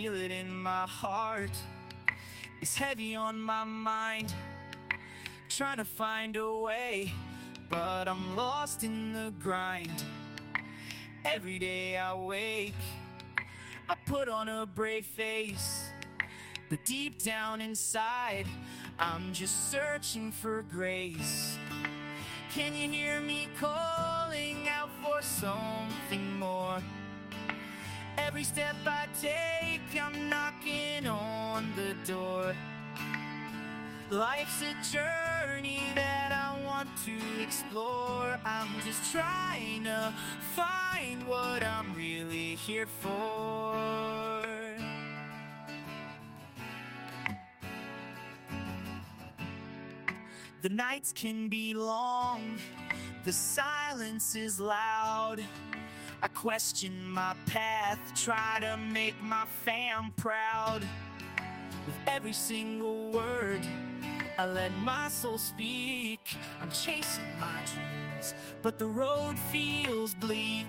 feel it in my heart. It's heavy on my mind. Trying to find a way, but I'm lost in the grind. Every day I wake, I put on a brave face. But deep down inside, I'm just searching for grace. Can you hear me calling out for more? Every step I take, I'm knocking on the door. Life's a journey that I want to explore. I'm just trying to find what I'm really here for. The nights can be long, the silence is loud. I question my path, try to make my fam proud. With every single word, I let my soul speak. I'm chasing my dreams, but the road feels bleak.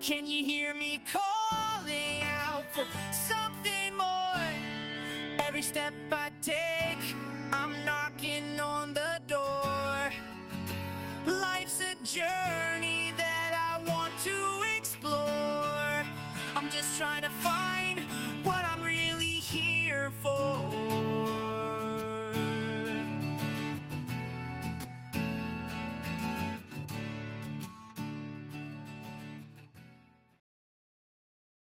Can you hear me calling out for something more? Every step I take just trying to find